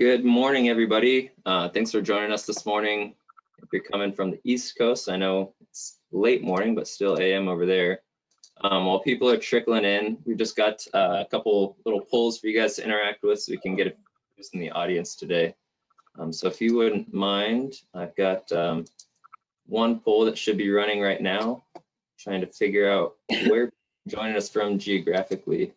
Good morning, everybody. Uh, thanks for joining us this morning. If you're coming from the East Coast, I know it's late morning, but still AM over there. Um, while people are trickling in, we've just got uh, a couple little polls for you guys to interact with so we can get a who's in the audience today. Um, so if you wouldn't mind, I've got um, one poll that should be running right now, trying to figure out where joining us from geographically.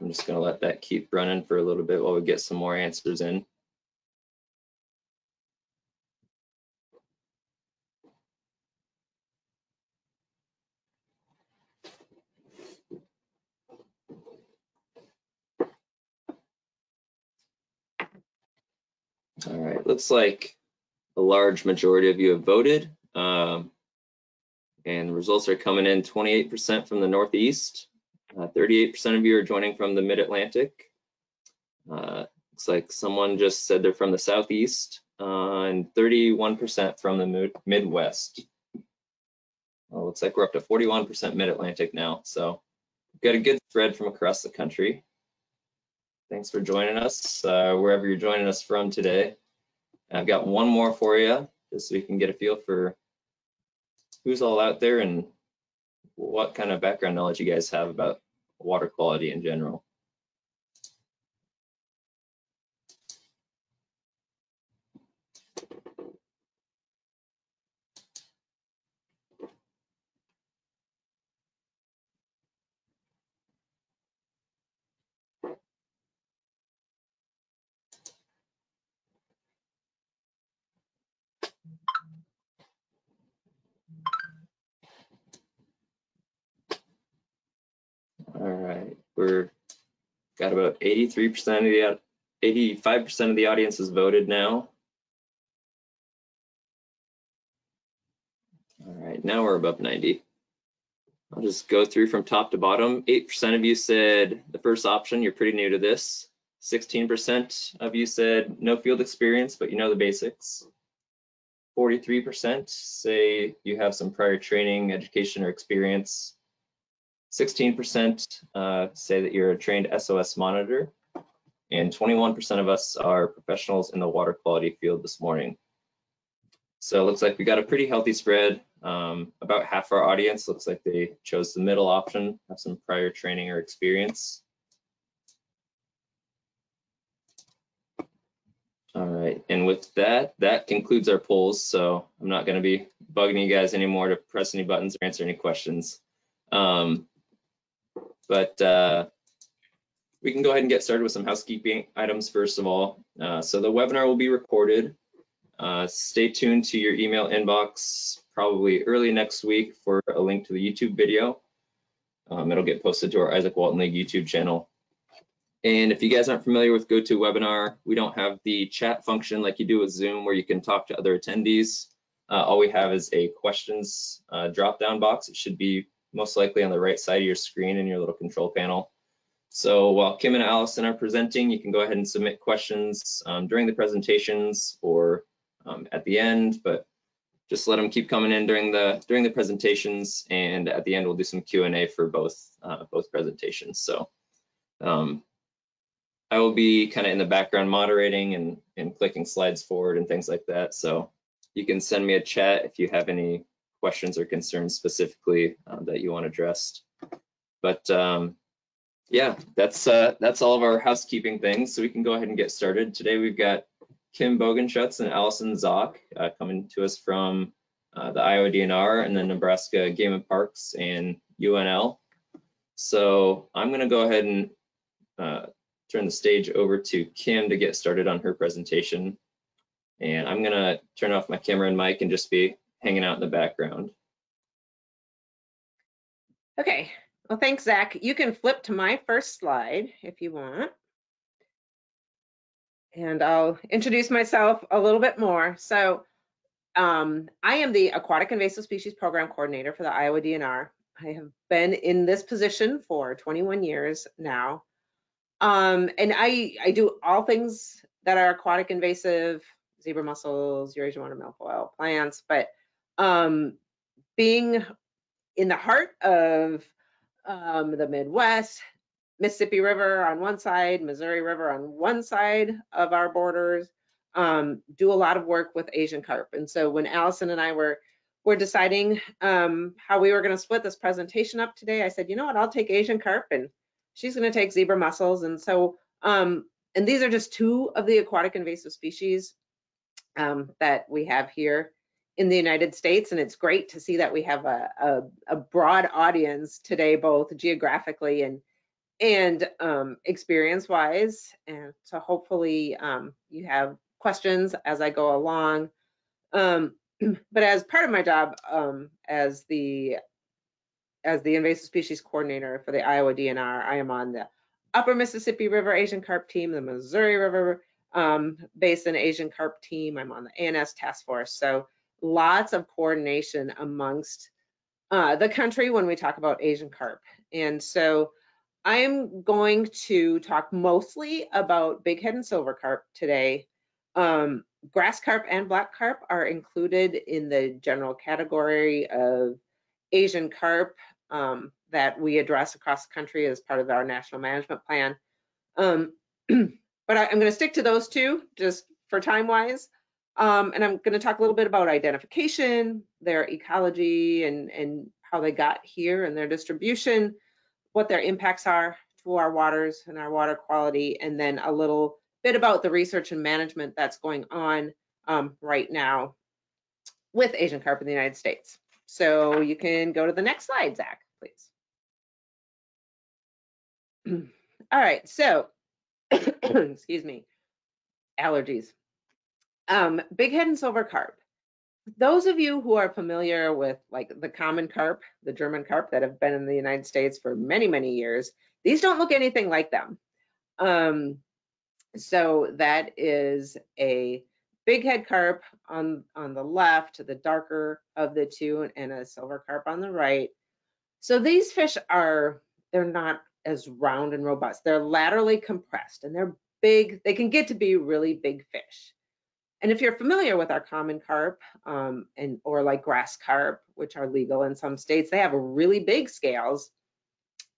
I'm just gonna let that keep running for a little bit while we get some more answers in. All right, looks like a large majority of you have voted. Um, and results are coming in 28% from the Northeast, 38% uh, of you are joining from the Mid-Atlantic. Uh, looks like someone just said they're from the Southeast, uh, and 31% from the Midwest. Well, looks like we're up to 41% Mid-Atlantic now, so we've got a good spread from across the country. Thanks for joining us, uh, wherever you're joining us from today. I've got one more for you, just so you can get a feel for who's all out there and what kind of background knowledge you guys have about water quality in general. All right, we're got about 83% of the 85% of the audience has voted now. All right, now we're above 90. I'll just go through from top to bottom. 8% of you said the first option, you're pretty new to this. 16% of you said no field experience, but you know the basics. 43% say you have some prior training, education, or experience. 16% uh, say that you're a trained SOS monitor, and 21% of us are professionals in the water quality field this morning. So it looks like we got a pretty healthy spread. Um, about half our audience looks like they chose the middle option, have some prior training or experience. All right, and with that, that concludes our polls. So I'm not gonna be bugging you guys anymore to press any buttons or answer any questions. Um, but uh, we can go ahead and get started with some housekeeping items first of all. Uh, so the webinar will be recorded. Uh, stay tuned to your email inbox probably early next week for a link to the YouTube video. Um, it'll get posted to our Izaak Walton League YouTube channel. And if you guys aren't familiar with GoToWebinar, we don't have the chat function like you do with Zoom where you can talk to other attendees. Uh, all we have is a questions uh, drop-down box. It should be most likely on the right side of your screen in your little control panel. So while Kim and Allison are presenting, you can go ahead and submit questions um, during the presentations or um, at the end, but just let them keep coming in during the during the presentations, and at the end we'll do some Q&A for both uh, both presentations. So um, I will be kind of in the background moderating and, and clicking slides forward and things like that. So you can send me a chat if you have any questions or concerns specifically uh, that you want addressed. But um, yeah, that's uh, that's all of our housekeeping things. So we can go ahead and get started. Today we've got Kim Bogenschutz and Allison Zach uh, coming to us from uh, the Iowa DNR and the Nebraska Game and Parks and UNL. So I'm going to go ahead and uh, turn the stage over to Kim to get started on her presentation. And I'm going to turn off my camera and mic and just be hanging out in the background. Okay, well, thanks, Zach. You can flip to my first slide if you want. And I'll introduce myself a little bit more. So um, I am the Aquatic Invasive Species Program Coordinator for the Iowa DNR. I have been in this position for 21 years now. Um, and I, I do all things that are aquatic invasive, zebra mussels, Eurasian water milfoil, plants, but um, being in the heart of um, the Midwest, Mississippi River on one side, Missouri River on one side of our borders, um, do a lot of work with Asian carp. And so when Allison and I were were deciding um, how we were going to split this presentation up today, I said, you know what, I'll take Asian carp and she's going to take zebra mussels. And so, um, and these are just two of the aquatic invasive species um, that we have here in the United States. And it's great to see that we have a, a, a broad audience today, both geographically and and um, experience wise. And so hopefully um, you have questions as I go along. Um, but as part of my job um, as the as the invasive species coordinator for the Iowa DNR, I am on the Upper Mississippi River Asian Carp team, the Missouri River um, Basin Asian Carp team. I'm on the ANS task force. So lots of coordination amongst uh, the country when we talk about Asian carp. And so I'm going to talk mostly about bighead and silver carp today. Um, grass carp and black carp are included in the general category of Asian carp um, that we address across the country as part of our national management plan. Um, but I, am going to stick to those two just for time wise. Um, and I'm going to talk a little bit about identification, their ecology, and, and how they got here and their distribution, what their impacts are to our waters and our water quality, and then a little bit about the research and management that's going on um, right now with Asian carp in the United States. So you can go to the next slide, Zach, please. All right, so, excuse me, allergies. Um, bighead and silver carp. Those of you who are familiar with like the common carp, the German carp that have been in the United States for many, many years, these don't look anything like them. Um, so that is a big head carp on, on the left, the darker of the two, and a silver carp on the right. So these fish are, they're not as round and robust. They're laterally compressed and they're big. They can get to be really big fish. And if you're familiar with our common carp um, and or like grass carp, which are legal in some states, they have really big scales.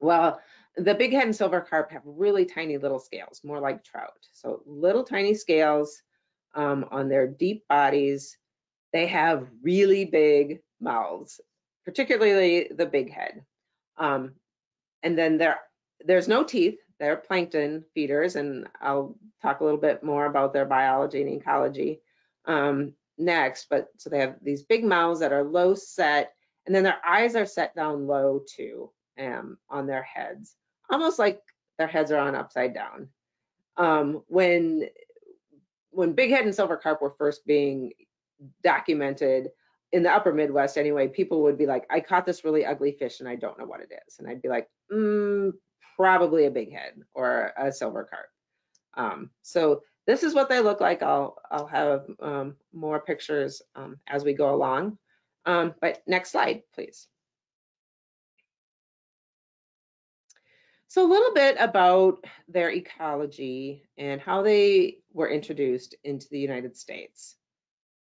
Well, the big head and silver carp have really tiny little scales, more like trout. So little tiny scales um, on their deep bodies. They have really big mouths, particularly the big head. Um, and then there, there's no teeth. They're plankton feeders, and I'll talk a little bit more about their biology and ecology um, next. But so they have these big mouths that are low set, and then their eyes are set down low too um, on their heads, almost like their heads are on upside down. Um, when when bighead and silver carp were first being documented in the upper Midwest anyway, people would be like, I caught this really ugly fish and I don't know what it is. And I'd be like, mm, probably a bighead or a silver carp. Um, so this is what they look like. I'll, I'll have um, more pictures um, as we go along. Um, but next slide, please. So a little bit about their ecology and how they were introduced into the United States.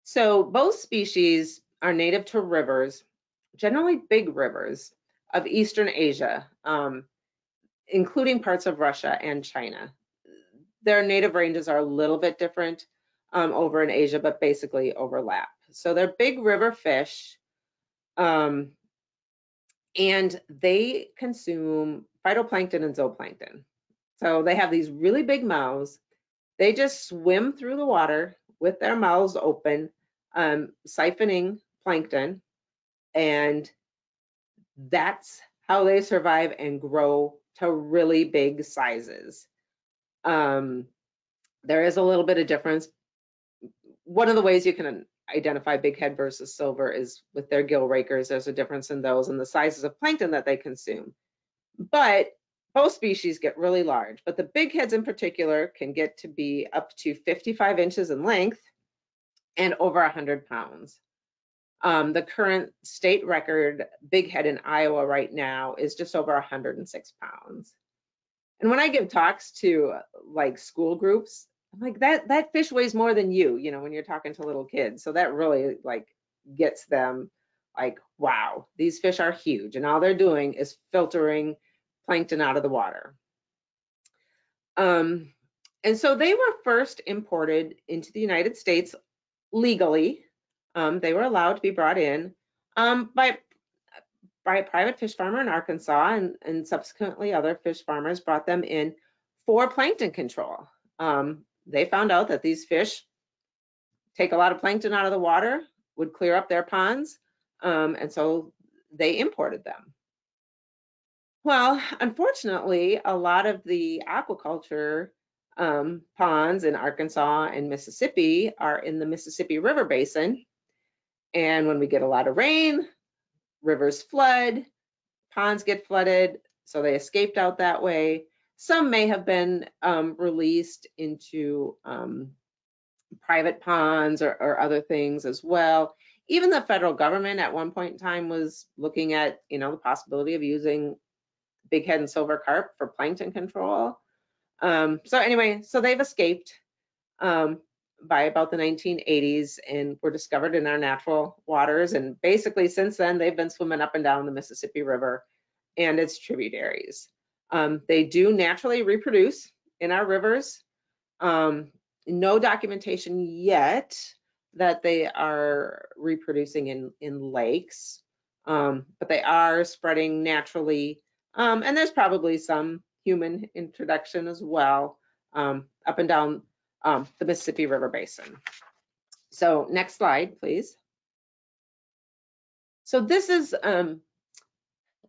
So both species are native to rivers, generally big rivers of Eastern Asia, um, including parts of Russia and China. Their native ranges are a little bit different um, over in Asia, but basically overlap. So they're big river fish, um, and they consume phytoplankton and zooplankton. So they have these really big mouths. They just swim through the water with their mouths open, um, siphoning plankton, and that's how they survive and grow to really big sizes. Um, there is a little bit of difference. One of the ways you can identify big head versus silver is with their gill rakers. There's a difference in those and the sizes of plankton that they consume. But both species get really large, but the big heads in particular can get to be up to 55 inches in length and over 100 pounds. Um, the current state record big head in Iowa right now is just over 106 pounds. And when I give talks to like school groups, I'm like that that fish weighs more than you, you know, when you're talking to little kids. So that really like gets them like, wow, these fish are huge and all they're doing is filtering plankton out of the water. Um, and so they were first imported into the United States legally. Um, they were allowed to be brought in um, by by a private fish farmer in Arkansas, and, and subsequently other fish farmers brought them in for plankton control. Um, they found out that these fish take a lot of plankton out of the water, would clear up their ponds, um, and so they imported them. Well, unfortunately, a lot of the aquaculture um, ponds in Arkansas and Mississippi are in the Mississippi River Basin. And when we get a lot of rain, rivers flood, ponds get flooded, so they escaped out that way. Some may have been um, released into um, private ponds or, or, other things as well. Even the federal government at one point in time was looking at, you know, the possibility of using big head and silver carp for plankton control. Um, so anyway, so they've escaped um, by about the 1980s and were discovered in our natural waters. And basically since then, they've been swimming up and down the Mississippi River and its tributaries. Um, they do naturally reproduce in our rivers. Um, no documentation yet that they are reproducing in, in lakes, um, but they are spreading naturally. Um, and there's probably some human introduction as well um, up and down um, the Mississippi River Basin. So next slide, please. So this is um,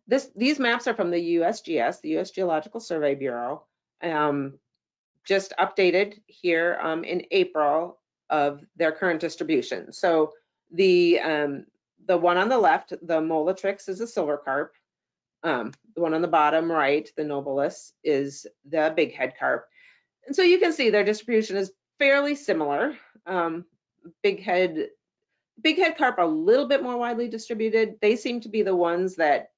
this these maps are from the USGS, the U.S. Geological Survey Bureau, um, just updated here um, in April of their current distribution. So the um, the one on the left, the Molitrix, is a silver carp. Um, the one on the bottom right, the Nobilis, is the big head carp. And so you can see their distribution is fairly similar. Um, big head, big head carp are a little bit more widely distributed. They seem to be the ones that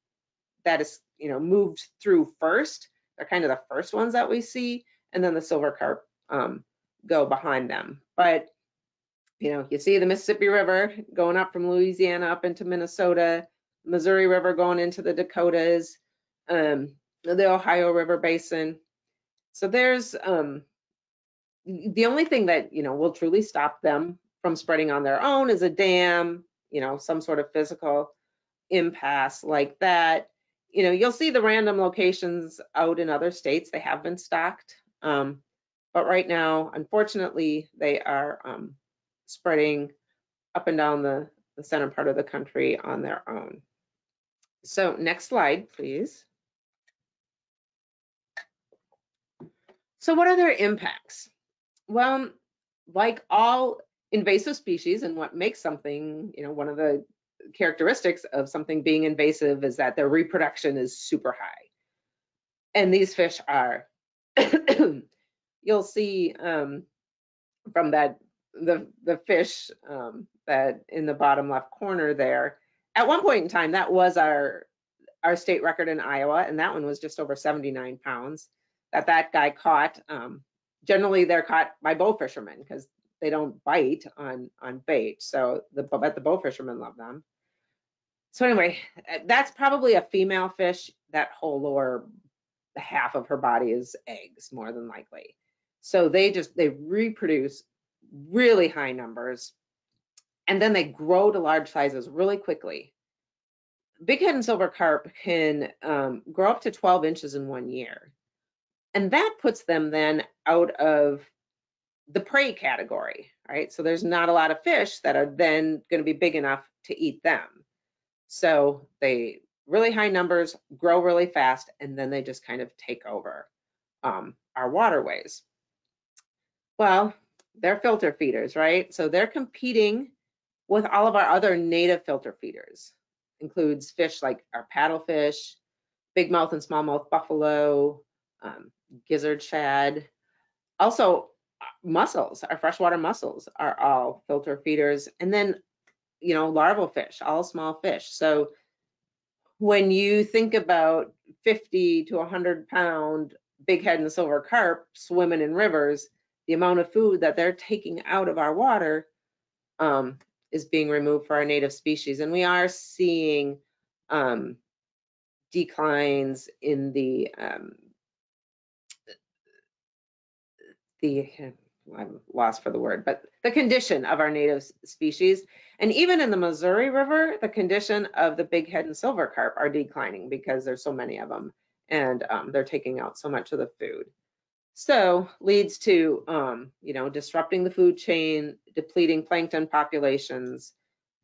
that is, you know, moved through first. They're kind of the first ones that we see, and then the silver carp um, go behind them. But you know, you see the Mississippi River going up from Louisiana up into Minnesota, Missouri River going into the Dakotas, um, the Ohio River Basin. So there's um, the only thing that you know will truly stop them from spreading on their own is a dam, you know, some sort of physical impasse like that. You know, you'll see the random locations out in other states. They have been stocked, um, but right now, unfortunately, they are um, spreading up and down the, the center part of the country on their own. So next slide, please. So what are their impacts? Well, like all invasive species and what makes something, you know, one of the characteristics of something being invasive is that their reproduction is super high. And these fish are. You'll see um, from that the the fish um, that in the bottom left corner there. At one point in time, that was our our state record in Iowa, and that one was just over 79 pounds that that guy caught. Um, generally, they're caught by bow fishermen because they don't bite on on bait. So the but the bow fishermen love them. So anyway, that's probably a female fish. That whole lower half of her body is eggs, more than likely. So they just they reproduce really high numbers, and then they grow to large sizes really quickly big head and silver carp can um, grow up to 12 inches in one year. And that puts them then out of the prey category, right? So there's not a lot of fish that are then going to be big enough to eat them. So they really high numbers, grow really fast, and then they just kind of take over um, our waterways. Well, they're filter feeders, right? So they're competing with all of our other native filter feeders includes fish like our paddlefish, big mouth and smallmouth buffalo, um, gizzard shad. Also, uh, mussels, our freshwater mussels are all filter feeders. And then, you know, larval fish, all small fish. So when you think about 50 to 100 pound big head and silver carp swimming in rivers, the amount of food that they're taking out of our water um, is being removed for our native species. And we are seeing um, declines in the um, the I'm lost for the word, but the condition of our native species. And even in the Missouri River, the condition of the big head and silver carp are declining because there's so many of them and um, they're taking out so much of the food. So leads to, um, you know, disrupting the food chain, depleting plankton populations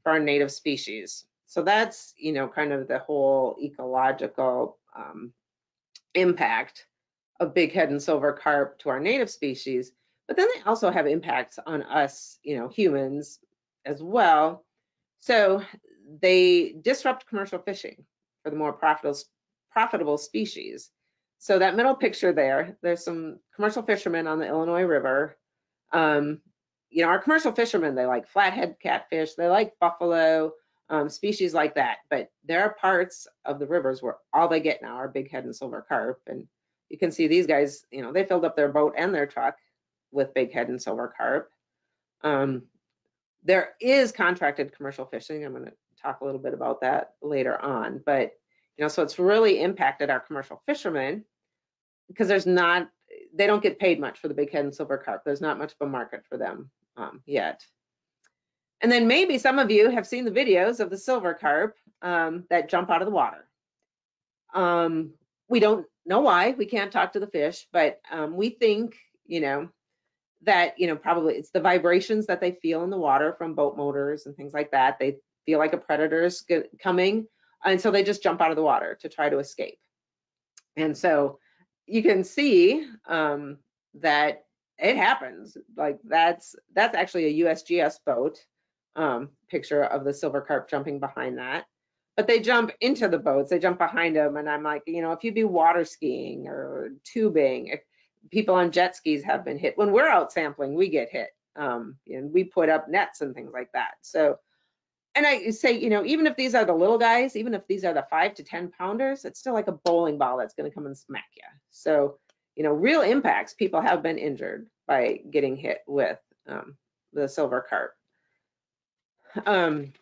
for our native species. So that's, you know, kind of the whole ecological um, impact of big head and silver carp to our native species. But then they also have impacts on us, you know, humans as well. So they disrupt commercial fishing for the more profitable profitable species. So that middle picture there, there's some commercial fishermen on the Illinois River. Um, you know, our commercial fishermen, they like flathead catfish, they like buffalo, um, species like that. But there are parts of the rivers where all they get now are big head and silver carp. And you can see these guys, you know, they filled up their boat and their truck with big head and silver carp. Um, there is contracted commercial fishing. I'm going to talk a little bit about that later on. But you know, so it's really impacted our commercial fishermen because there's not, they don't get paid much for the big head and silver carp. There's not much of a market for them um, yet. And then maybe some of you have seen the videos of the silver carp um, that jump out of the water. Um, we don't know why, we can't talk to the fish, but um, we think, you know, that, you know, probably it's the vibrations that they feel in the water from boat motors and things like that. They feel like a predator's get- coming and so they just jump out of the water to try to escape. And so you can see um, that it happens. Like that's that's actually a USGS boat um, picture of the silver carp jumping behind that. But they jump into the boats, they jump behind them, and I'm like, you know, if you be water skiing or tubing, if people on jet skis have been hit. When we're out sampling, we get hit, um, and we put up nets and things like that. So and I say, you know, even if these are the little guys, even if these are the five to 10 pounders, it's still like a bowling ball that's going to come and smack you. So, you know, real impacts, people have been injured by getting hit with um, the silver carp. Um,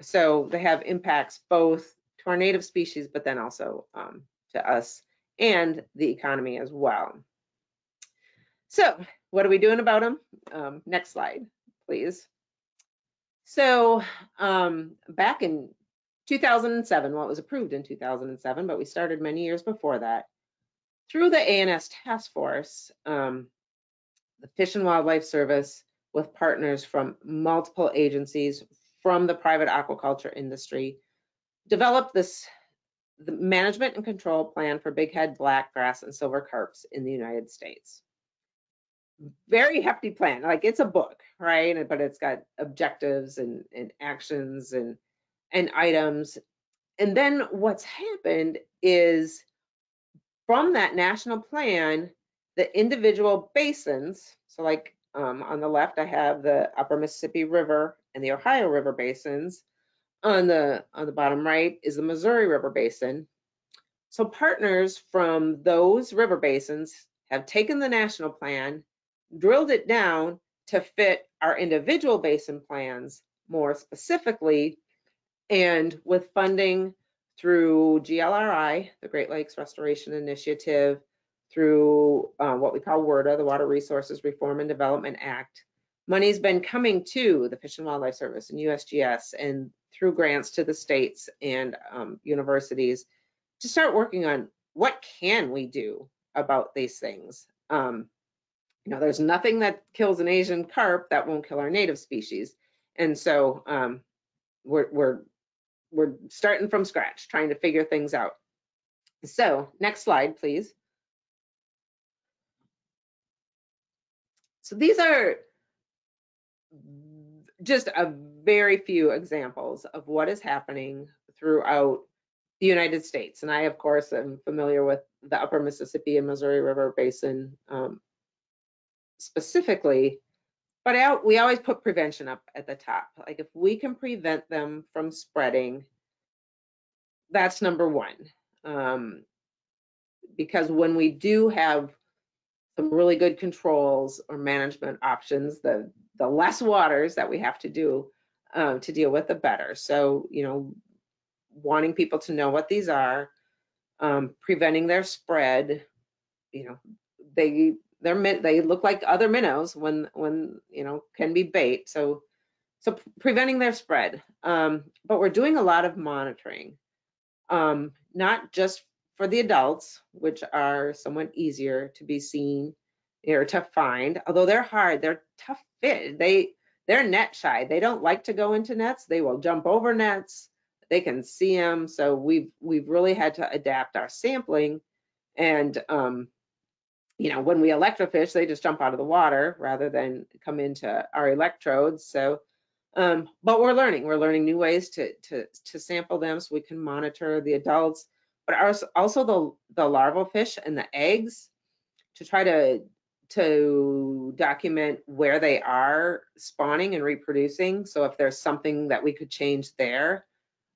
so they have impacts both to our native species, but then also um, to us and the economy as well. So what are we doing about them? Um, next slide, please. So um, back in 2007, well, it was approved in 2007, but we started many years before that. Through the ANS task force, um, the Fish and Wildlife Service with partners from multiple agencies from the private aquaculture industry developed this the management and control plan for bighead blackgrass and silver carps in the United States very hefty plan. Like it's a book, right? But it's got objectives and, and actions and and items. And then what's happened is from that national plan, the individual basins, so like um, on the left, I have the upper Mississippi River and the Ohio River basins. On the on the bottom right is the Missouri River Basin. So partners from those river basins have taken the national plan drilled it down to fit our individual basin plans more specifically and with funding through GLRI, the Great Lakes Restoration Initiative, through uh, what we call WRDA, the Water Resources Reform and Development Act. Money's been coming to the Fish and Wildlife Service and USGS and through grants to the states and um, universities to start working on what can we do about these things. Um, you know, there's nothing that kills an Asian carp that won't kill our native species. And so um, we're, we're, we're starting from scratch, trying to figure things out. So next slide, please. So these are just a very few examples of what is happening throughout the United States. And I, of course, am familiar with the upper Mississippi and Missouri River Basin um, specifically, but I, we always put prevention up at the top. Like if we can prevent them from spreading, that's number one. Um, because when we do have some really good controls or management options, the, the less waters that we have to do um, to deal with, the better. So, you know, wanting people to know what these are, um, preventing their spread, you know, they, they're, they look like other minnows when, when, you know, can be bait. So, so preventing their spread. Um, but we're doing a lot of monitoring, um, not just for the adults, which are somewhat easier to be seen or to find, although they're hard, they're tough fit. They, they're net shy. They don't like to go into nets. They will jump over nets. They can see them. So we've, we've really had to adapt our sampling and, um, you know, when we electrofish, they just jump out of the water rather than come into our electrodes. So, um, but we're learning. We're learning new ways to to to sample them so we can monitor the adults, but als- also the the larval fish and the eggs to try to to document where they are spawning and reproducing. So if there's something that we could change there,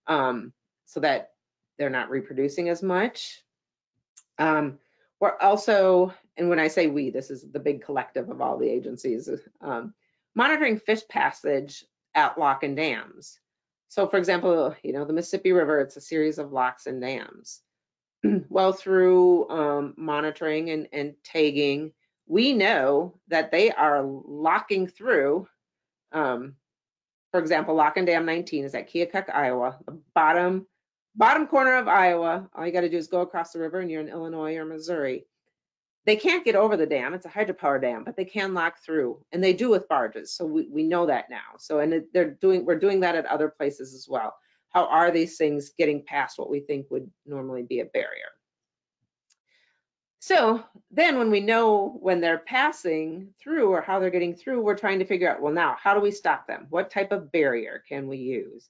um, so that they're not reproducing as much. Um, we're also, and when I say we, this is the big collective of all the agencies, um, monitoring fish passage at lock and dams. So for example, you know, the Mississippi River, it's a series of locks and dams. well, through um, monitoring and, and tagging, we know that they are locking through, um, for example, Lock and Dam 19 is at Keokuk, Iowa, the bottom bottom corner of Iowa. All you got to do is go across the river and you're in Illinois or Missouri. They can't get over the dam. It's a hydropower dam, but they can lock through, and they do with barges. So we, we know that now. So and they're doing we're doing that at other places as well. How are these things getting past what we think would normally be a barrier? So then when we know when they're passing through or how they're getting through, we're trying to figure out, well, now how do we stop them? What type of barrier can we use?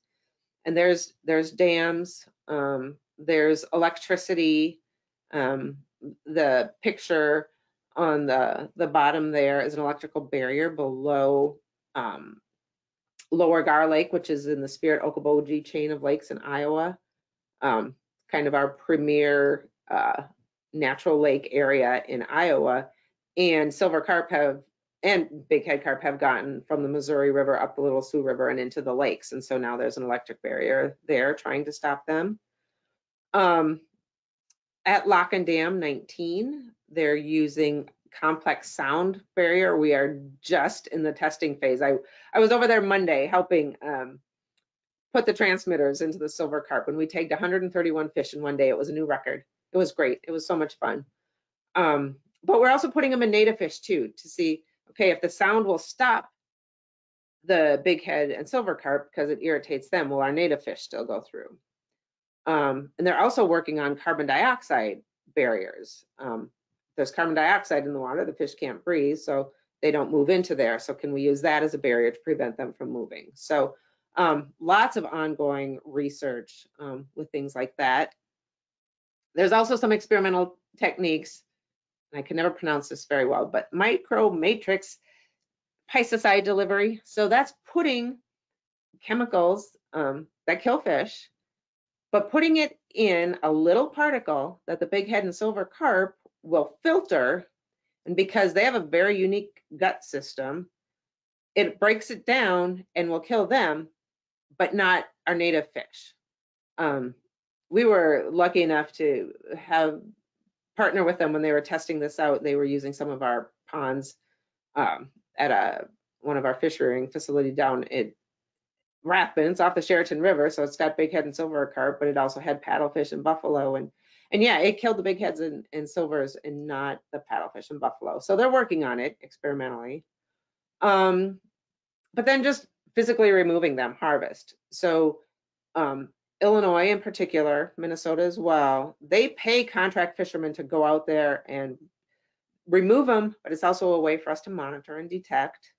And there's there's dams, um, there's electricity. Um, the picture on the the bottom there is an electrical barrier below um, Lower Gar Lake, which is in the Spirit Okoboji chain of lakes in Iowa. Um, kind of our premier uh, natural lake area in Iowa. And silver carp have and big head carp have gotten from the Missouri River up the Little Sioux River and into the lakes. And so now there's an electric barrier there trying to stop them. Um, at Lock and Dam 19, they're using complex sound barrier. We are just in the testing phase. I, I was over there Monday helping um, put the transmitters into the silver carp. When we tagged 131 fish in one day, it was a new record. It was great. It was so much fun. Um, but we're also putting them in native fish too to see, okay, if the sound will stop the big head and silver carp because it irritates them, will our native fish still go through? Um, and they're also working on carbon dioxide barriers. Um, there's carbon dioxide in the water, the fish can't breathe, so they don't move into there. So can we use that as a barrier to prevent them from moving? So um, lots of ongoing research um, with things like that. There's also some experimental techniques, and I can never pronounce this very well, but micro matrix pesticide delivery. So that's putting chemicals um, that kill fish, but putting it in a little particle that the big head and silver carp will filter. And because they have a very unique gut system, it breaks it down and will kill them, but not our native fish. Um, we were lucky enough to have partner with them when they were testing this out. They were using some of our ponds um, at a one of our fish rearing facility down at Rathbun. It's off the Chariton River, so it's got big head and silver carp, but it also had paddlefish and buffalo. And and yeah, it killed the big heads and, and silvers and not the paddlefish and buffalo. So they're working on it experimentally. Um, but then just physically removing them, harvest. So um, Illinois in particular, Minnesota as well, they pay contract fishermen to go out there and remove them, but it's also a way for us to monitor and detect.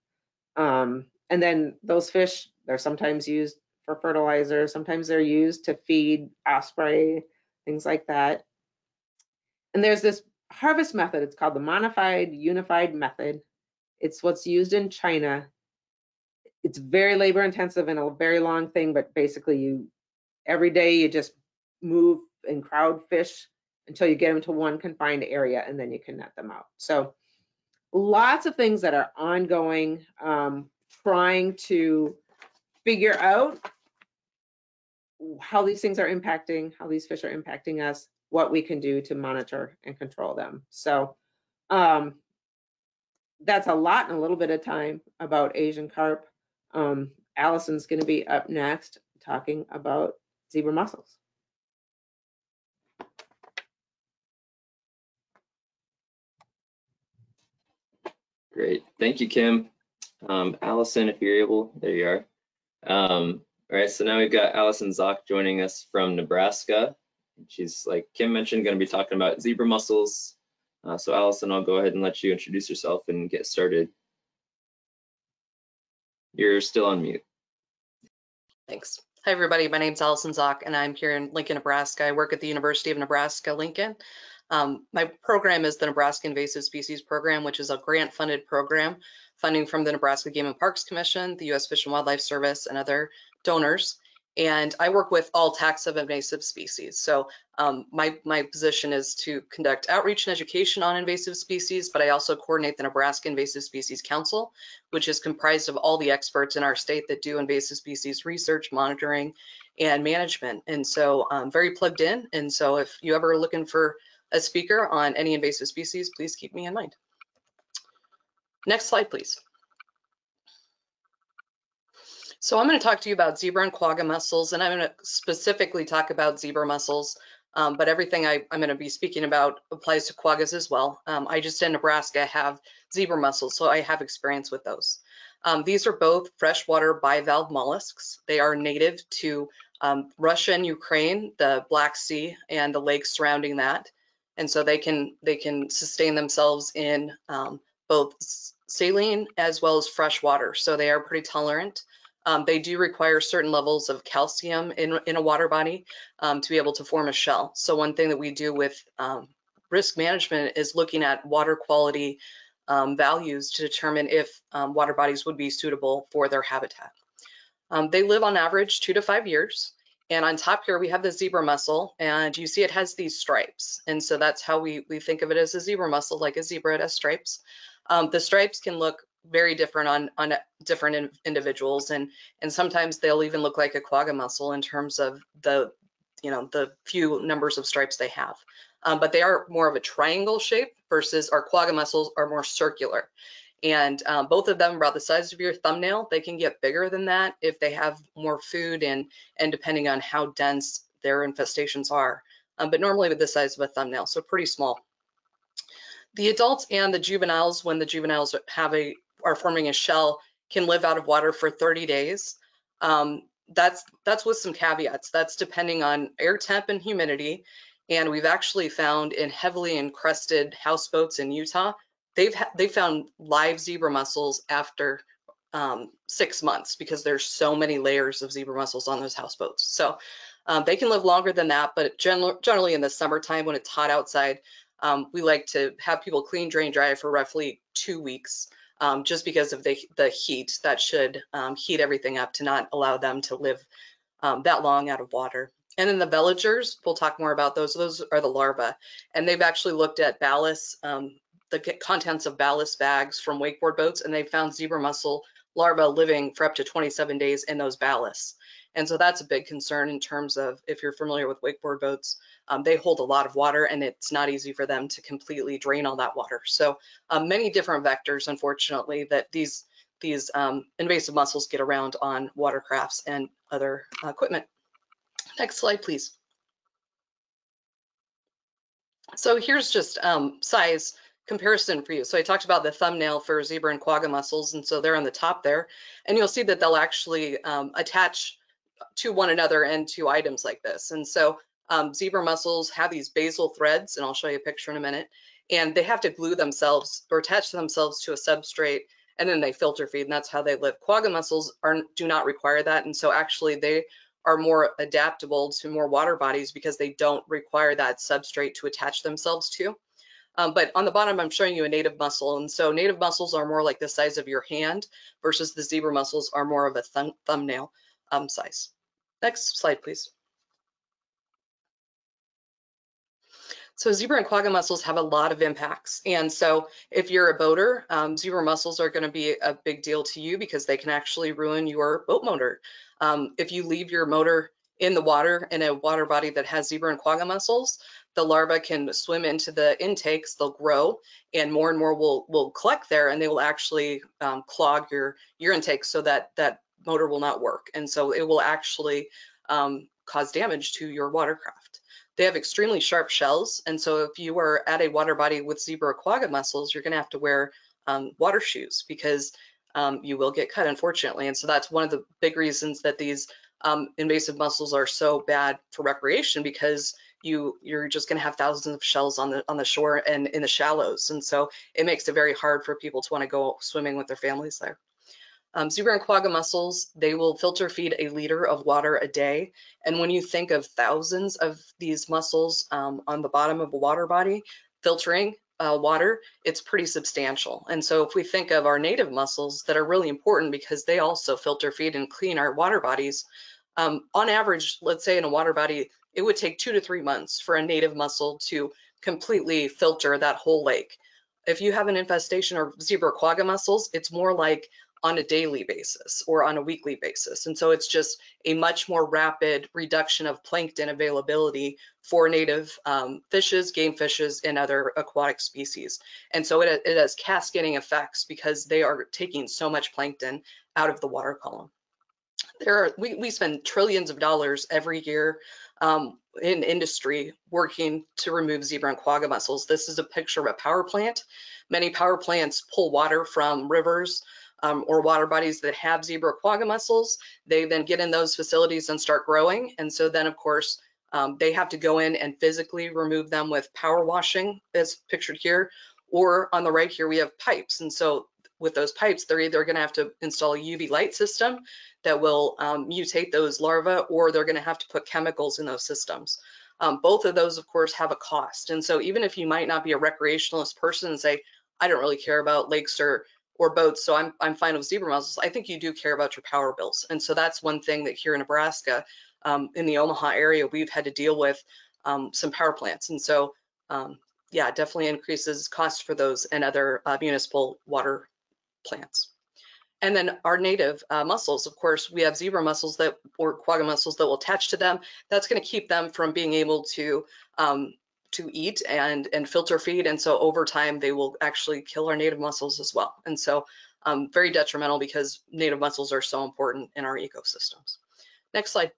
Um, and then those fish, they're sometimes used for fertilizer, sometimes they're used to feed osprey, things like that. And there's this harvest method, it's called the modified unified method. It's what's used in China. It's very labor intensive and a very long thing, but basically you every day you just move and crowd fish until you get them to one confined area and then you can net them out. So lots of things that are ongoing, um, trying to figure out how these things are impacting, how these fish are impacting us, what we can do to monitor and control them. So um, that's a lot in a little bit of time about Asian carp. Um, Allison's going to be up next talking about zebra mussels. Great. Thank you, Kim. Um, Allison, if you're able, there you are. Um, all right, so now we've got Allison Zach joining us from Nebraska. She's, like Kim mentioned, going to be talking about zebra mussels. Uh, so Allison, I'll go ahead and let you introduce yourself and get started. You're still on mute. Thanks. Hi, everybody. My name's Allison Zach, and I'm here in Lincoln, Nebraska. I work at the University of Nebraska, Lincoln. Um, my program is the Nebraska Invasive Species Program, which is a grant-funded program, funding from the Nebraska Game and Parks Commission, the U.S. Fish and Wildlife Service, and other donors. And I work with all types of invasive species. So um, my, my position is to conduct outreach and education on invasive species, but I also coordinate the Nebraska Invasive Species Council, which is comprised of all the experts in our state that do invasive species research, monitoring, and management. And so I'm very plugged in. And so if you ever are looking for a speaker on any invasive species, please keep me in mind. Next slide, please. So I'm going to talk to you about zebra and quagga mussels, and I'm going to specifically talk about zebra mussels, um, but everything I, am going to be speaking about applies to quaggas as well. Um, I just in Nebraska have zebra mussels, so I have experience with those. Um, these are both freshwater bivalve mollusks. They are native to um, Russia and Ukraine, the Black Sea, and the lakes surrounding that. And so they can they can sustain themselves in um, both saline as well as fresh water. So they are pretty tolerant. Um, they do require certain levels of calcium in, in a water body um, to be able to form a shell. So one thing that we do with um, risk management is looking at water quality um, values to determine if um, water bodies would be suitable for their habitat. Um, they live on average two to five years. And on top here, we have the zebra mussel, and you see it has these stripes. And so that's how we, we think of it as a zebra mussel, like a zebra, it has stripes. Um, the stripes can look very different on, on different in, individuals, and, and sometimes they'll even look like a quagga mussel in terms of the, you know, the few numbers of stripes they have. Um, but they are more of a triangle shape versus our quagga mussels are more circular. And um, both of them about the size of your thumbnail. They can get bigger than that if they have more food and, and depending on how dense their infestations are. Um, but normally with the size of a thumbnail, so pretty small. The adults and the juveniles, when the juveniles have a are forming a shell, can live out of water for 30 days. Um, that's that's with some caveats. That's depending on air temp and humidity. And we've actually found in heavily encrusted houseboats in Utah they've they found live zebra mussels after um, six months because there's so many layers of zebra mussels on those houseboats. So um, they can live longer than that, but gen generally in the summertime when it's hot outside, um, we like to have people clean, drain, dry for roughly two weeks. Um, just because of the, the heat that should um, heat everything up to not allow them to live um, that long out of water. And then the veligers, we'll talk more about those. Those are the larvae. And they've actually looked at ballast um, the contents of ballast bags from wakeboard boats and they found zebra mussel larvae living for up to 27 days in those ballasts. And so that's a big concern in terms of if you're familiar with wakeboard boats, um, they hold a lot of water and it's not easy for them to completely drain all that water. So um, many different vectors, unfortunately, that these these um, invasive mussels get around on watercrafts and other uh, equipment. Next slide, please. So here's just um, size comparison for you. So I talked about the thumbnail for zebra and quagga mussels, and so they're on the top there. And you'll see that they'll actually um, attach to one another and to items like this. And so um, zebra mussels have these basal threads, and I'll show you a picture in a minute, and they have to glue themselves or attach themselves to a substrate, and then they filter feed, and that's how they live. Quagga mussels are, do not require that, and so actually they are more adaptable to more water bodies because they don't require that substrate to attach themselves to. Um, but on the bottom, I'm showing you a native mussel. And so native mussels are more like the size of your hand versus the zebra mussels are more of a thumb thumbnail um, size. Next slide, please. So zebra and quagga mussels have a lot of impacts. And so if you're a boater, um, zebra mussels are gonna be a big deal to you because they can actually ruin your boat motor. Um, if you leave your motor in the water in a water body that has zebra and quagga mussels, the larvae can swim into the intakes, they'll grow, and more and more will, will collect there and they will actually um, clog your, your intake so that that motor will not work. And so it will actually um, cause damage to your watercraft. They have extremely sharp shells, and so if you are at a water body with zebra quagga mussels, you're gonna have to wear um, water shoes because um, you will get cut, unfortunately. And so that's one of the big reasons that these um, invasive mussels are so bad for recreation because you you're just going to have thousands of shells on the on the shore and in the shallows, and so it makes it very hard for people to want to go swimming with their families there. Um, zebra and quagga mussels, they will filter feed a liter of water a day. And when you think of thousands of these mussels um, on the bottom of a water body filtering uh, water, it's pretty substantial. And so if we think of our native mussels that are really important because they also filter feed and clean our water bodies, um, on average, let's say in a water body, it would take two to three months for a native mussel to completely filter that whole lake. If you have an infestation of zebra quagga mussels, it's more like on a daily basis or on a weekly basis. And so it's just a much more rapid reduction of plankton availability for native um, fishes, game fishes, and other aquatic species. And so it, it has cascading effects because they are taking so much plankton out of the water column. There are, we, we spend trillions of dollars every year um, in industry working to remove zebra and quagga mussels. This is a picture of a power plant. Many power plants pull water from rivers um, or water bodies that have zebra quagga mussels. They then get in those facilities and start growing. And so then, of course, um, they have to go in and physically remove them with power washing, as pictured here. Or on the right here, we have pipes. And so with those pipes, they're either going to have to install a UV light system that will um, mutate those larvae, or they're going to have to put chemicals in those systems. Um, both of those, of course, have a cost. And so even if you might not be a recreationalist person and say, I don't really care about lakes or or boats, so I'm, I'm fine with zebra mussels, I think you do care about your power bills. And so that's one thing that here in Nebraska, um, in the Omaha area, we've had to deal with um, some power plants. And so, um, yeah, definitely increases cost for those and other uh, municipal water plants. And then our native uh, mussels, of course, we have zebra mussels that or quagga mussels that will attach to them. That's going to keep them from being able to um, to eat and, and filter feed. And so over time, they will actually kill our native mussels as well. And so um, very detrimental because native mussels are so important in our ecosystems. Next slide.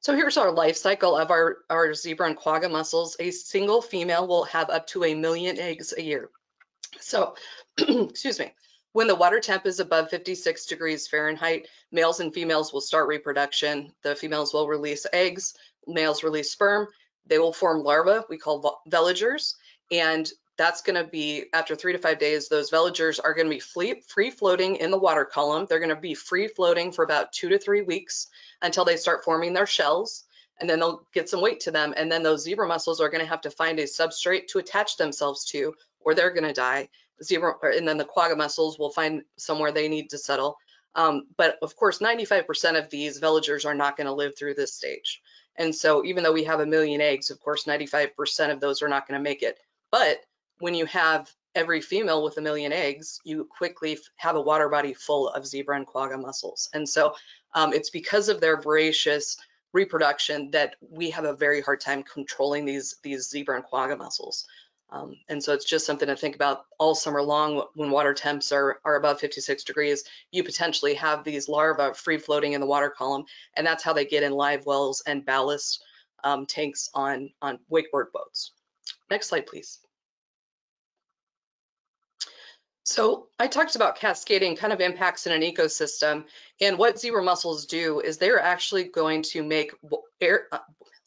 So here's our life cycle of our, our zebra and quagga mussels. A single female will have up to a million eggs a year. So, excuse me, when the water temp is above 56 degrees Fahrenheit, males and females will start reproduction. The females will release eggs, males release sperm. They will form larvae, we call veligers, and that's going to be after three to five days. Those veligers are going to be free floating in the water column. They're going to be free floating for about two to three weeks until they start forming their shells, and then they'll get some weight to them. And then those zebra mussels are going to have to find a substrate to attach themselves to, or they're going to die. Zebra, and then the quagga mussels will find somewhere they need to settle. Um, but of course, 95% of these veligers are not going to live through this stage. And so even though we have a million eggs, of course, 95% of those are not going to make it. But when you have every female with a million eggs, you quickly have a water body full of zebra and quagga mussels. And so um, it's because of their voracious reproduction that we have a very hard time controlling these, these zebra and quagga mussels. Um, and so it's just something to think about all summer long when water temps are, are above 56 degrees, you potentially have these larvae free floating in the water column, and that's how they get in live wells and ballast um, tanks on, on wakeboard boats. Next slide, please. So I talked about cascading kind of impacts in an ecosystem, and what zebra mussels do is they're actually going to make air, uh,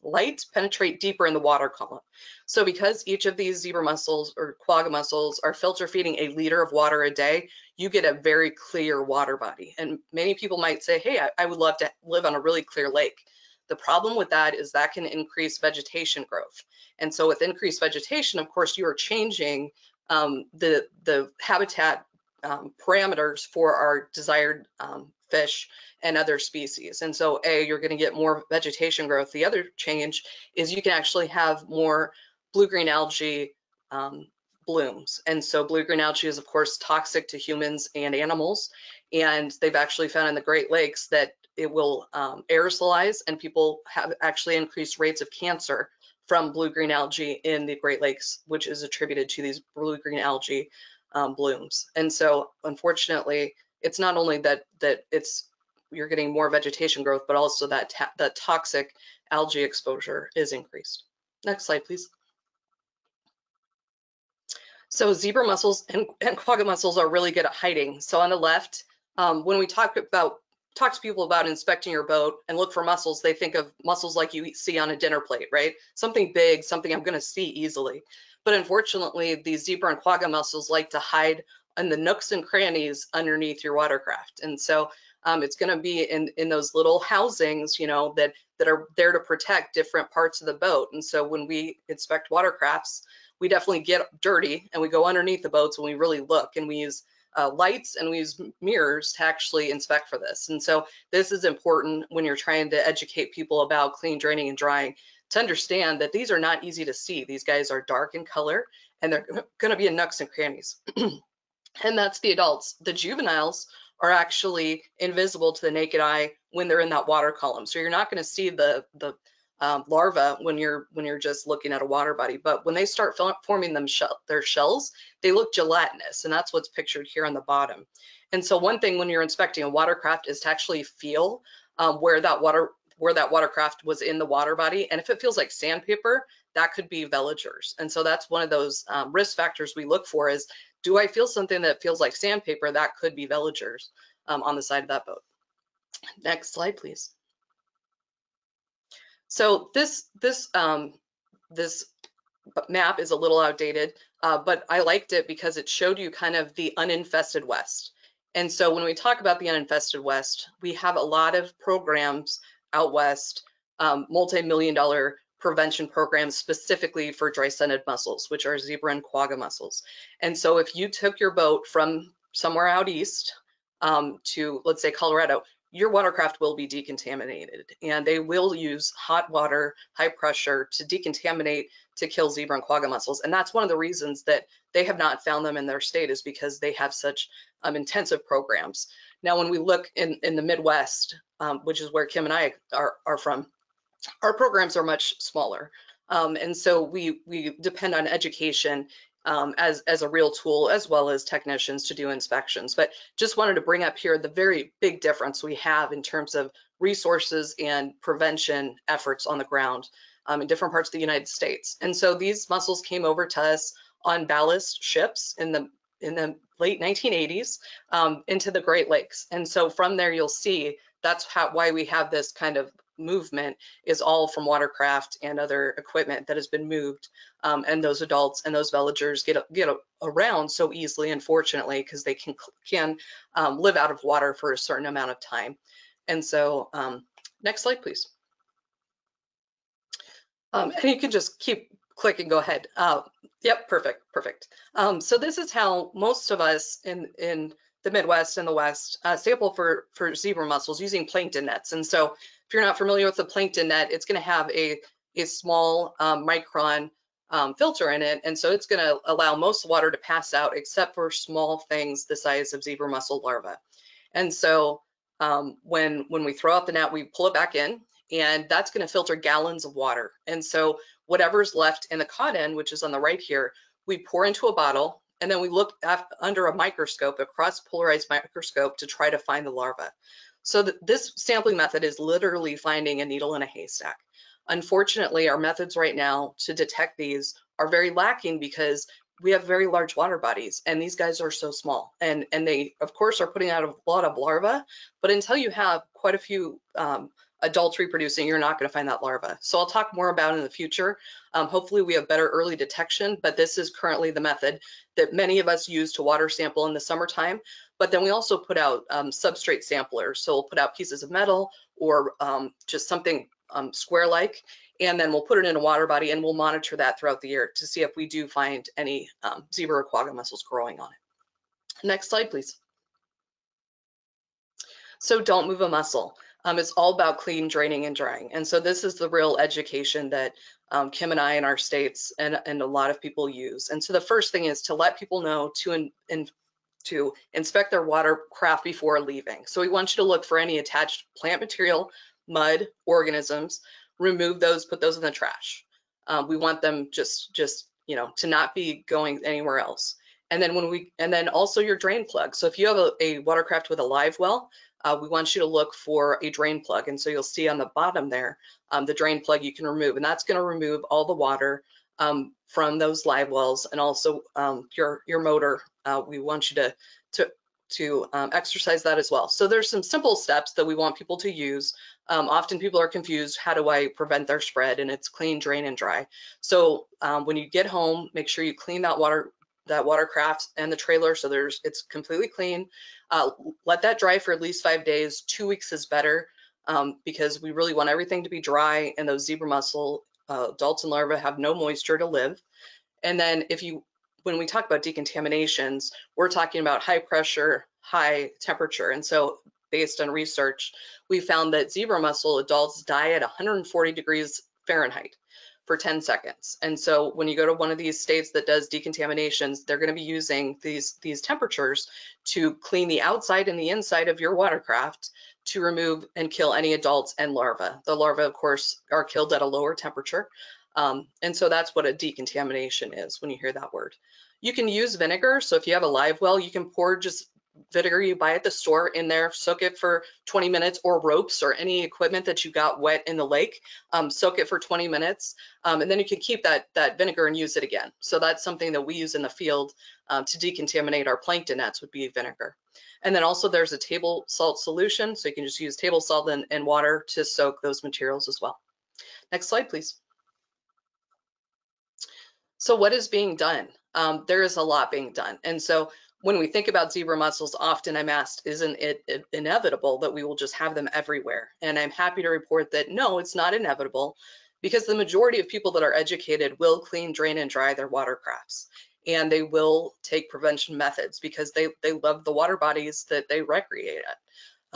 light penetrate deeper in the water column. So because each of these zebra mussels or quagga mussels are filter feeding a liter of water a day, you get a very clear water body. And many people might say, hey, I, I would love to live on a really clear lake. The problem with that is that can increase vegetation growth. And so with increased vegetation, of course, you are changing um, the, the habitat um, parameters for our desired um, fish, and other species. And so A, you're gonna get more vegetation growth. The other change is you can actually have more blue-green algae um, blooms. And so blue-green algae is of course toxic to humans and animals. And they've actually found in the Great Lakes that it will um, aerosolize and people have actually increased rates of cancer from blue-green algae in the Great Lakes, which is attributed to these blue-green algae um, blooms. And so unfortunately, it's not only that that it's you're getting more vegetation growth, but also that that toxic algae exposure is increased. Next slide, please. So zebra mussels and, and quagga mussels are really good at hiding. So on the left, um, when we talk about talk to people about inspecting your boat and look for mussels, they think of mussels like you see on a dinner plate, right? Something big, something I'm gonna see easily. But unfortunately, these zebra and quagga mussels like to hide in the nooks and crannies underneath your watercraft. And so um, it's going to be in, in those little housings, you know, that, that are there to protect different parts of the boat. And so when we inspect watercrafts, we definitely get dirty and we go underneath the boats and we really look and we use uh, lights and we use mirrors to actually inspect for this. And so this is important when you're trying to educate people about clean draining and drying to understand that these are not easy to see. These guys are dark in color and they're going to be in nooks and crannies. and that's the adults. The juveniles are actually invisible to the naked eye when they're in that water column. So you're not going to see the the um, larva when you're when you're just looking at a water body. But when they start forming them shell, their shells, they look gelatinous, and that's what's pictured here on the bottom. And so one thing when you're inspecting a watercraft is to actually feel um, where that water where that watercraft was in the water body. And if it feels like sandpaper, that could be veligers. And so that's one of those um, risk factors we look for is do I feel something that feels like sandpaper? That could be veligers um, on the side of that boat. Next slide, please. So this this um, this map is a little outdated, uh, but I liked it because it showed you kind of the uninfested West. And so when we talk about the uninfested West, we have a lot of programs out West, um, multi-million dollar prevention programs specifically for dreissenid mussels, which are zebra and quagga mussels. And so if you took your boat from somewhere out east um, to, let's say, Colorado, your watercraft will be decontaminated and they will use hot water, high pressure to decontaminate to kill zebra and quagga mussels. And that's one of the reasons that they have not found them in their state is because they have such um, intensive programs. Now, when we look in, in the Midwest, um, which is where Kim and I are, are from, our programs are much smaller. Um, and so we, we depend on education um, as, as a real tool as well as technicians to do inspections. But just wanted to bring up here the very big difference we have in terms of resources and prevention efforts on the ground um, in different parts of the United States. And so these mussels came over to us on ballast ships in the in the late 1980s um, into the Great Lakes. And so from there, you'll see that's how, why we have this kind of movement is all from watercraft and other equipment that has been moved um, and those adults and those veligers get get around so easily unfortunately because they can can um, live out of water for a certain amount of time. And so um, next slide please. Um, and you can just keep clicking go ahead. Uh, yep perfect perfect. Um, so this is how most of us in in the Midwest and the West uh, sample for, for zebra mussels using plankton nets. And so if you're not familiar with the plankton net, it's gonna have a, a small um, micron um, filter in it. And so it's gonna allow most water to pass out except for small things the size of zebra mussel larvae. And so um, when, when we throw out the net, we pull it back in and that's gonna filter gallons of water. And so whatever's left in the cotton, which is on the right here, we pour into a bottle and then we look under a microscope, a cross-polarized microscope to try to find the larva. So th this sampling method is literally finding a needle in a haystack. Unfortunately, our methods right now to detect these are very lacking because we have very large water bodies and these guys are so small and and they of course are putting out a lot of larvae but until you have quite a few um, adults reproducing, you're not going to find that larva. So I'll talk more about in the future. Um, hopefully we have better early detection, but this is currently the method that many of us use to water sample in the summertime. But then we also put out um, substrate samplers. So we'll put out pieces of metal or um, just something um, square-like, and then we'll put it in a water body and we'll monitor that throughout the year to see if we do find any um, zebra or quagga mussels growing on it. Next slide, please. So don't move a muscle. Um, it's all about clean draining and drying. And so this is the real education that um, Kim and I in our states and, and a lot of people use. And so the first thing is to let people know to in, in, to inspect their watercraft before leaving. So we want you to look for any attached plant material, mud, organisms, remove those, put those in the trash. Um, we want them just, just, you know, to not be going anywhere else. And then when we, and then also your drain plug. So if you have a, a watercraft with a live well, uh, we want you to look for a drain plug. And so you'll see on the bottom there, um, the drain plug you can remove, and that's gonna remove all the water um, from those live wells and also um, your, your motor. Uh, we want you to, to, to um, exercise that as well. So there's some simple steps that we want people to use. Um, often people are confused, how do I prevent their spread? And it's clean, drain, and dry. So um, when you get home, make sure you clean that water that watercraft and the trailer so there's it's completely clean. Uh, let that dry for at least five days. Two weeks is better um, because we really want everything to be dry and those zebra mussel uh, adults and larvae have no moisture to live. And then if you, when we talk about decontaminations, we're talking about high pressure, high temperature. And so based on research, we found that zebra mussel adults die at 140 degrees Fahrenheit for 10 seconds. And so when you go to one of these states that does decontaminations, they're going to be using these, these temperatures to clean the outside and the inside of your watercraft to remove and kill any adults and larvae. The larvae, of course, are killed at a lower temperature. Um, and so that's what a decontamination is when you hear that word. You can use vinegar. So if you have a live well, you can pour just vinegar you buy at the store in there, soak it for 20 minutes or ropes or any equipment that you got wet in the lake, um, soak it for 20 minutes. Um, and then you can keep that, that vinegar and use it again. So that's something that we use in the field um, to decontaminate our plankton nets would be vinegar. And then also there's a table salt solution. So you can just use table salt and, and water to soak those materials as well. Next slide, please. So what is being done? Um, there is a lot being done. And so when we think about zebra mussels, often I'm asked, isn't it inevitable that we will just have them everywhere? And I'm happy to report that no, it's not inevitable because the majority of people that are educated will clean, drain, and dry their watercrafts. And they will take prevention methods because they, they love the water bodies that they recreate at.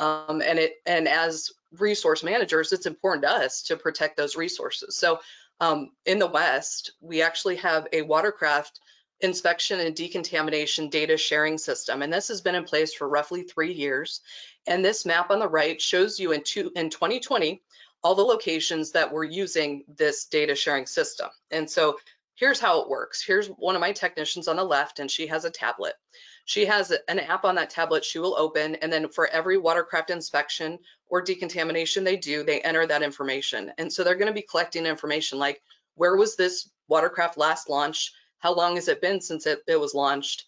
Um, and it and as resource managers, it's important to us to protect those resources. So um, in the West, we actually have a watercraft inspection and decontamination data sharing system. And this has been in place for roughly three years. And this map on the right shows you in, two, in 2020 all the locations that were using this data sharing system. And so here's how it works. Here's one of my technicians on the left, and she has a tablet. She has an app on that tablet she will open, and then for every watercraft inspection or decontamination they do, they enter that information. And so they're gonna be collecting information like, where was this watercraft last launched? How long has it been since it, it was launched?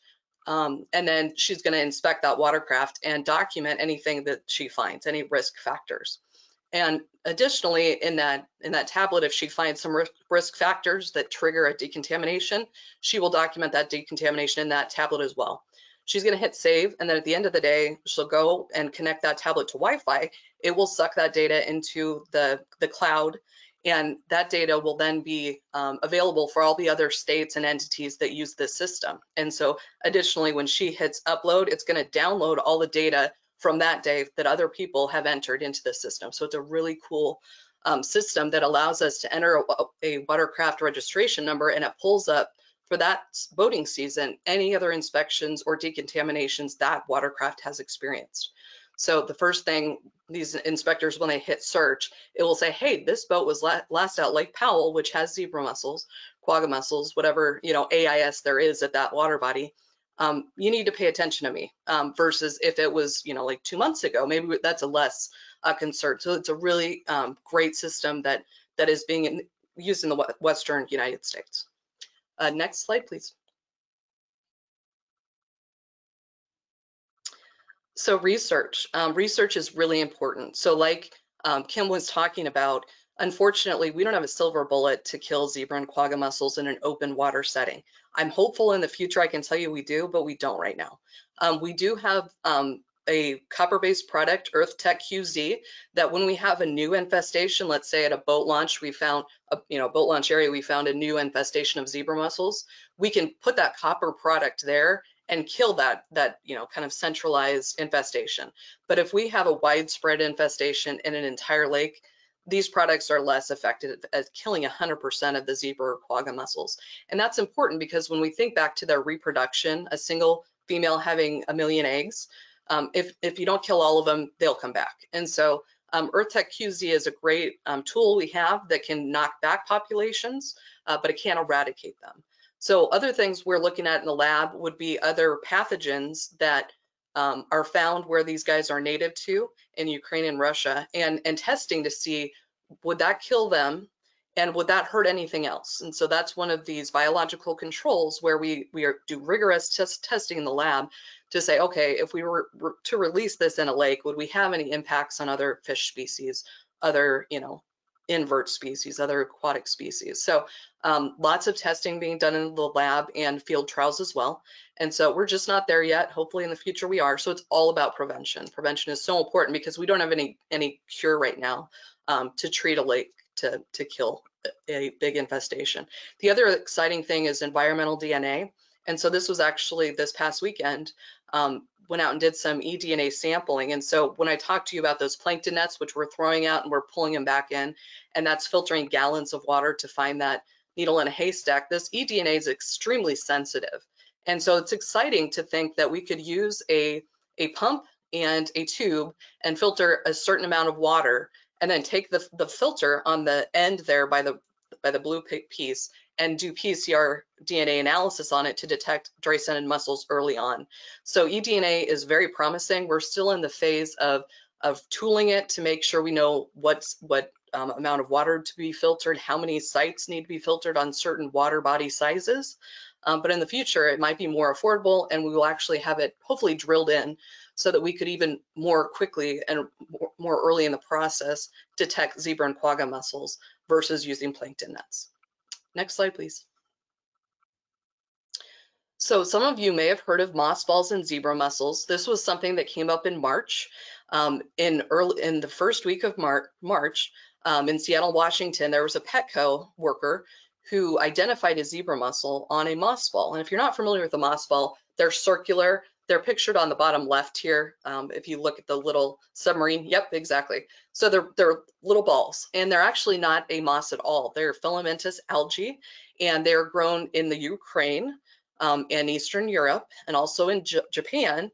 Um, and then she's going to inspect that watercraft and document anything that she finds, any risk factors. And additionally, in that in that tablet, if she finds some risk factors that trigger a decontamination, she will document that decontamination in that tablet as well. She's going to hit save, and then at the end of the day, she'll go and connect that tablet to Wi-Fi. It will suck that data into the the cloud, and that data will then be um, available for all the other states and entities that use this system. And so additionally, when she hits upload, it's gonna download all the data from that day that other people have entered into the system. So it's a really cool um, system that allows us to enter a, a watercraft registration number and it pulls up for that boating season any other inspections or decontaminations that watercraft has experienced. So the first thing these inspectors, when they hit search, it will say, hey, this boat was last out Lake Powell, which has zebra mussels, quagga mussels, whatever, you know, AIS there is at that water body. Um, you need to pay attention to me um, versus if it was, you know, like two months ago, maybe that's a less uh, concern. So it's a really um, great system that that is being in, used in the Western United States. Uh, next slide, please. So research, um, research is really important. So like um, Kim was talking about, unfortunately, we don't have a silver bullet to kill zebra and quagga mussels in an open water setting. I'm hopeful in the future I can tell you we do, but we don't right now. Um, we do have um, a copper-based product, EarthTec QZ, that when we have a new infestation, let's say at a boat launch, we found a you know boat launch area, we found a new infestation of zebra mussels, we can put that copper product there and kill that, that, you know, kind of centralized infestation. But if we have a widespread infestation in an entire lake, these products are less effective at killing 100% of the zebra or quagga mussels. And that's important because when we think back to their reproduction, a single female having a million eggs, um, if, if you don't kill all of them, they'll come back. And so um, EarthTec QZ is a great um, tool we have that can knock back populations, uh, but it can't eradicate them. So other things we're looking at in the lab would be other pathogens that um, are found where these guys are native to in Ukraine and Russia and, and testing to see would that kill them and would that hurt anything else? And so that's one of these biological controls where we, we are, do rigorous test, testing in the lab to say, okay, if we were to release this in a lake, would we have any impacts on other fish species, other, you know, invert species, other aquatic species. So um, lots of testing being done in the lab and field trials as well. And so we're just not there yet. Hopefully in the future we are. So it's all about prevention. Prevention is so important because we don't have any any cure right now um, to treat a lake to, to kill a big infestation. The other exciting thing is environmental DNA. And so this was actually this past weekend, um, went out and did some eDNA sampling. And so when I talked to you about those plankton nets, which we're throwing out and we're pulling them back in, and that's filtering gallons of water to find that needle in a haystack, this eDNA is extremely sensitive. And so it's exciting to think that we could use a, a pump and a tube and filter a certain amount of water and then take the, the filter on the end there by the by the blue piece and do PCR DNA analysis on it to detect dreissenid mussels early on. So eDNA is very promising. We're still in the phase of, of tooling it to make sure we know what's, what um, amount of water to be filtered, how many sites need to be filtered on certain water body sizes. Um, but in the future, it might be more affordable and we will actually have it hopefully drilled in so that we could even more quickly and more early in the process detect zebra and quagga mussels versus using plankton nets. Next slide, please. So some of you may have heard of moss balls and zebra mussels. This was something that came up in March. Um, in early in the first week of Mar March, um, in Seattle, Washington, there was a Petco worker who identified a zebra mussel on a moss ball. And if you're not familiar with a moss ball, they're circular. They're pictured on the bottom left here. Um, if you look at the little submarine, yep, exactly. So they're, they're little balls and they're actually not a moss at all. They're filamentous algae and they're grown in the Ukraine um, and Eastern Europe and also in J Japan.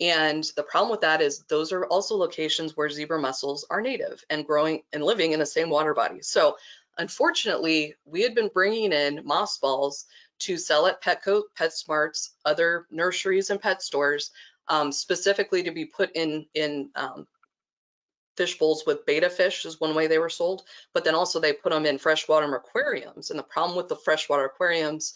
And the problem with that is those are also locations where zebra mussels are native and growing and living in the same water body. So unfortunately, we had been bringing in moss balls to sell at Petco, PetSmarts, other nurseries and pet stores, um, specifically to be put in, in um, fish bowls with betta fish is one way they were sold, but then also they put them in freshwater aquariums. And the problem with the freshwater aquariums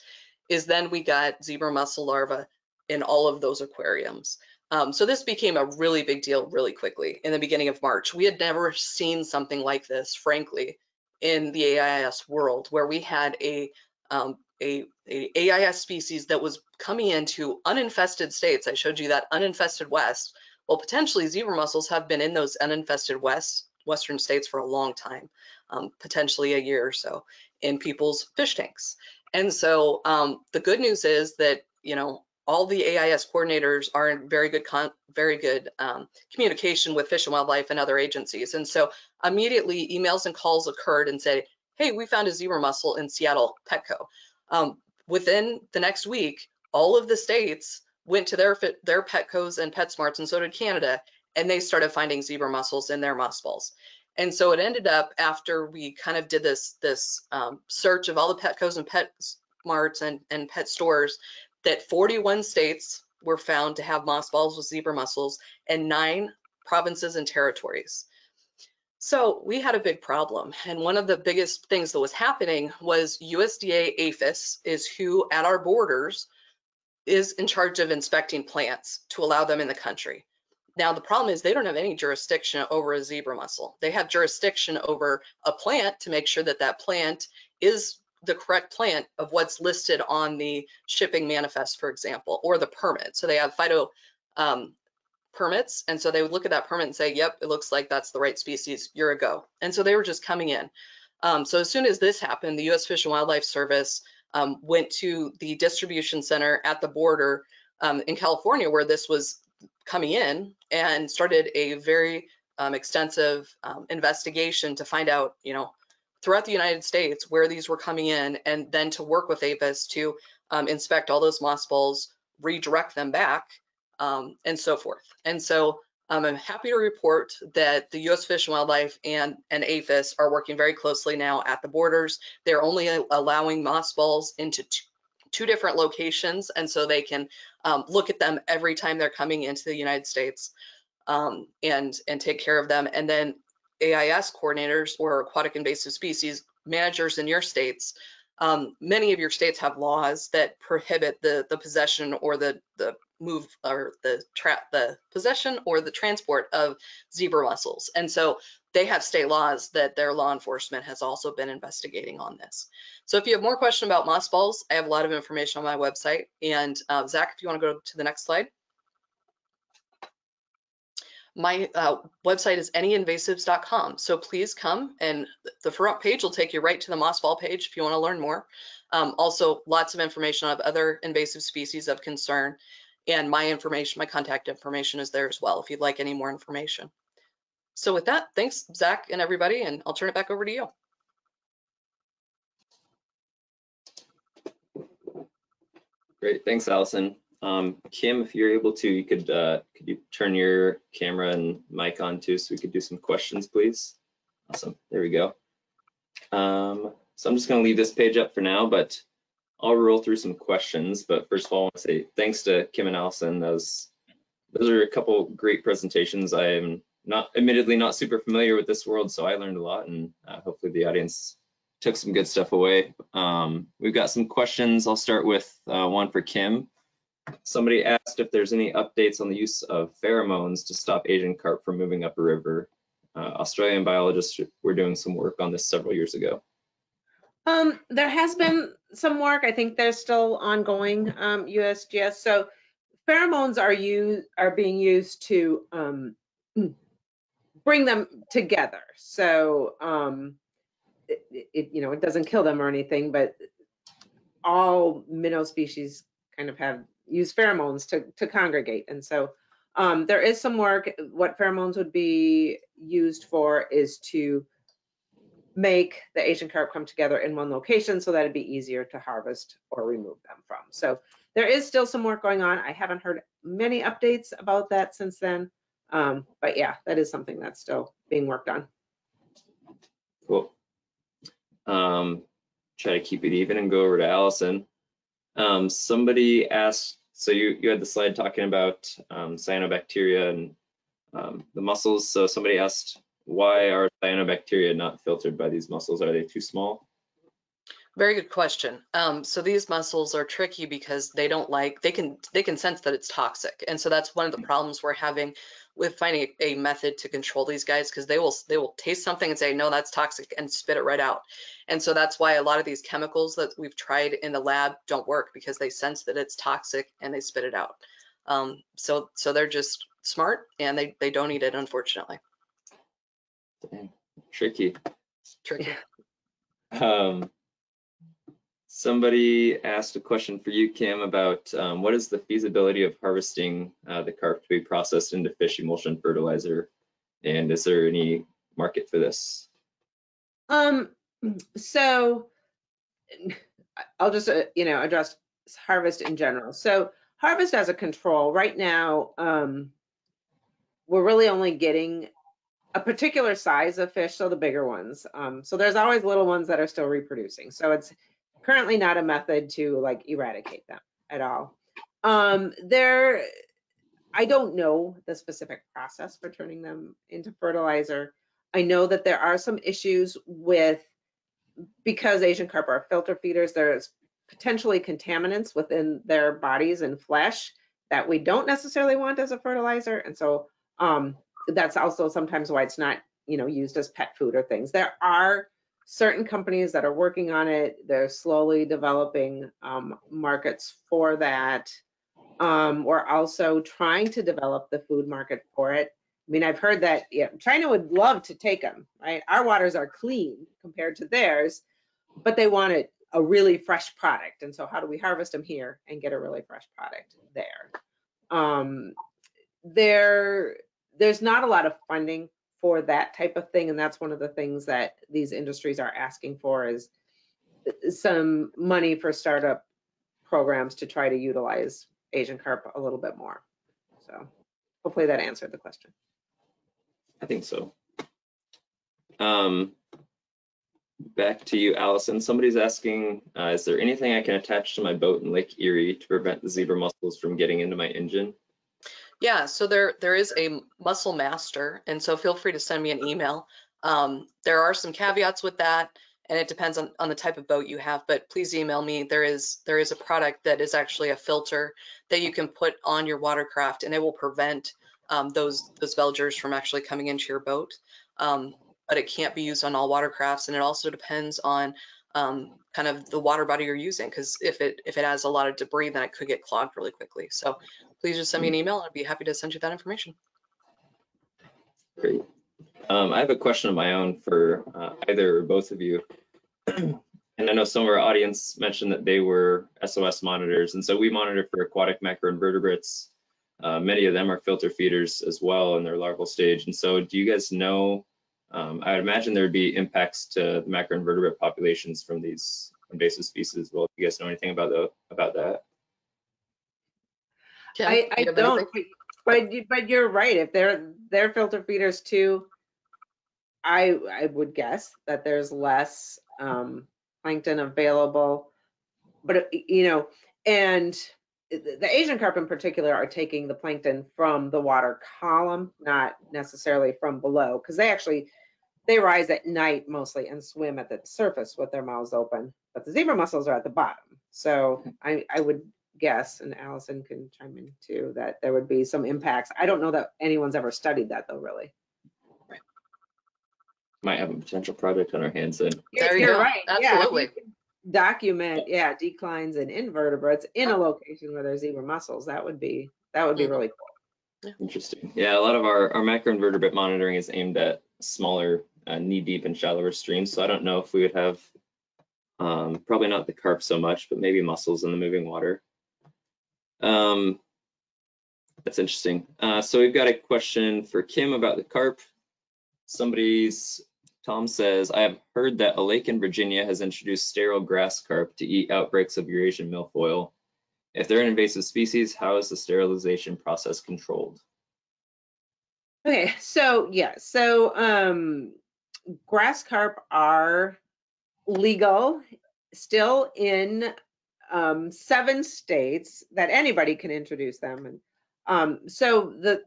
is then we got zebra mussel larvae in all of those aquariums. Um, so this became a really big deal really quickly in the beginning of March. We had never seen something like this, frankly, in the AIS world, where we had a um, a, a AIS species that was coming into uninfested states. I showed you that uninfested west. Well, potentially zebra mussels have been in those uninfested west western states for a long time, um, potentially a year or so in people's fish tanks. And so um, the good news is that you know all the AIS coordinators are in very good very good um, communication with Fish and Wildlife and other agencies. And so immediately emails and calls occurred and said, hey, we found a zebra mussel in Seattle Petco. Um, within the next week, all of the states went to their their Petcos and PetSmarts, and so did Canada, and they started finding zebra mussels in their mossballs. And so it ended up after we kind of did this this um, search of all the Petcos and PetSmarts and, and pet stores that 41 states were found to have moss balls with zebra mussels and nine provinces and territories. So we had a big problem. And one of the biggest things that was happening was USDA APHIS is who at our borders is in charge of inspecting plants to allow them in the country. Now, the problem is they don't have any jurisdiction over a zebra mussel. They have jurisdiction over a plant to make sure that that plant is the correct plant of what's listed on the shipping manifest, for example, or the permit. So they have phyto um, permits. And so they would look at that permit and say, yep, it looks like that's the right species, you're a go. And so they were just coming in. Um, so as soon as this happened, the U.S. Fish and Wildlife Service um, went to the distribution center at the border um, in California where this was coming in and started a very um, extensive um, investigation to find out, you know, throughout the United States where these were coming in and then to work with APHIS to um, inspect all those moss balls, redirect them back, um, and so forth. And so um, I'm happy to report that the U.S. Fish and Wildlife and, and APHIS are working very closely now at the borders. They're only allowing moss balls into two, two different locations, and so they can um, look at them every time they're coming into the United States um, and, and take care of them. And then AIS coordinators or aquatic invasive species managers in your states, um, many of your states have laws that prohibit the, the possession or the, the move or the trap, the possession or the transport of zebra mussels. And so they have state laws that their law enforcement has also been investigating on this. So if you have more question about moss balls, I have a lot of information on my website. And uh, Zach, if you want to go to the next slide. My uh, website is neinvasives.com. So please come and the front page will take you right to the moss ball page if you want to learn more. Um, also, lots of information on other invasive species of concern. And my information, my contact information is there as well if you'd like any more information. So with that, thanks, Zach and everybody, and I'll turn it back over to you. Great, thanks, Allison. Um, Kim, if you're able to, you could uh, could you turn your camera and mic on too, so we could do some questions, please. Awesome, there we go. Um, so I'm just going to leave this page up for now, but I'll roll through some questions. But first of all, I want to say thanks to Kim and Allison. Those those are a couple great presentations. I am not, admittedly, not super familiar with this world, so I learned a lot, and uh, hopefully the audience took some good stuff away. Um, we've got some questions. I'll start with uh, one for Kim. Somebody asked if there's any updates on the use of pheromones to stop Asian carp from moving up a river. Uh, Australian biologists were doing some work on this several years ago. Um, there has been some work. I think there's still ongoing um, USGS. So pheromones are used are being used to um, bring them together. So um, it, it, you know it doesn't kill them or anything, but all minnow species kind of have use pheromones to, to congregate. And so um, there is some work. What pheromones would be used for is to make the Asian carp come together in one location so that it'd be easier to harvest or remove them from. So there is still some work going on. I haven't heard many updates about that since then. Um, but yeah, that is something that's still being worked on. Cool. Um, try to keep it even and go over to Allison. Um, somebody asked, so you, you had the slide talking about um, cyanobacteria and um, the mussels. So somebody asked, why are cyanobacteria not filtered by these mussels? Are they too small? Very good question. Um, so these mussels are tricky because they don't like they can they can sense that it's toxic, and so that's one of the problems we're having with finding a, method to control these guys because they will they will taste something and say no that's toxic and spit it right out, and so that's why a lot of these chemicals that we've tried in the lab don't work because they sense that it's toxic and they spit it out. Um, so so they're just smart and they they don't eat it unfortunately. Dang, tricky. Tricky. Um, Somebody asked a question for you, Kim, about um, what is the feasibility of harvesting uh, the carp to be processed into fish emulsion fertilizer, and is there any market for this? Um, so I'll just, uh, you know, address harvest in general. So harvest as a control right now, um, we're really only getting a particular size of fish, so the bigger ones. Um, so there's always little ones that are still reproducing. So it's currently not a method to like eradicate them at all. Um, there, I don't know the specific process for turning them into fertilizer. I know that there are some issues with, because Asian carp are filter feeders, there's potentially contaminants within their bodies and flesh that we don't necessarily want as a fertilizer. And so um, that's also sometimes why it's not, you know, used as pet food or things. There are certain companies that are working on it. They're slowly developing um, markets for that. Um, we're also trying to develop the food market for it. I mean, I've heard that China would love to take them, right? Our waters are clean compared to theirs, but they want it a really fresh product. And so how do we harvest them here and get a really fresh product there? Um, there, there's not a lot of funding for that type of thing. And that's one of the things that these industries are asking for is some money for startup programs to try to utilize Asian carp a little bit more. So hopefully that answered the question. I think so. Um, back to you, Allison. Somebody's asking, uh, is there anything I can attach to my boat in Lake Erie to prevent the zebra mussels from getting into my engine? Yeah, so there there is a muscle master, and so feel free to send me an email. Um, there are some caveats with that, and it depends on, on the type of boat you have. But please email me. There is there is a product that is actually a filter that you can put on your watercraft, and it will prevent um, those those veligers from actually coming into your boat. Um, but it can't be used on all watercrafts, and it also depends on um, kind of the water body you're using, because if it if it has a lot of debris, then it could get clogged really quickly. So please just send me an email. and I'd be happy to send you that information. Great. Um, I have a question of my own for uh, either or both of you. and I know some of our audience mentioned that they were SOS monitors. And so we monitor for aquatic macroinvertebrates. Uh, many of them are filter feeders as well in their larval stage. And so do you guys know, um, I would imagine there would be impacts to macroinvertebrate populations from these invasive species well. Do you guys know anything about, the, about that? Kim, I, I don't, but, but you're right. If they're, they're filter feeders too, I, I would guess that there's less um, plankton available. But, uh, you know, and the the Asian carp in particular are taking the plankton from the water column, not necessarily from below, because they actually, they rise at night mostly and swim at the surface with their mouths open. But the zebra mussels are at the bottom. So I, I would guess, and Allison can chime in too, that there would be some impacts. I don't know that anyone's ever studied that though, really. Might have a potential project on our hands then. There you You're go. right. Yeah, if you Absolutely. could Document, yeah, declines in invertebrates in a location where there's zebra mussels, that would be, that would be Mhm. really cool. Interesting. Yeah, a lot of our, our macroinvertebrate monitoring is aimed at smaller, uh, knee-deep and shallower streams. So I don't know if we would have, um, probably not the carp so much, but maybe mussels in the moving water. Um, that's interesting. Uh, so we've got a question for Kim about the carp. Somebody's, Tom says, I have heard that a lake in Virginia has introduced sterile grass carp to eat outbreaks of Eurasian milfoil. If they're an invasive species, how is the sterilization process controlled? Okay, so yeah, so um grass carp are legal still in um seven states that anybody can introduce them and um so the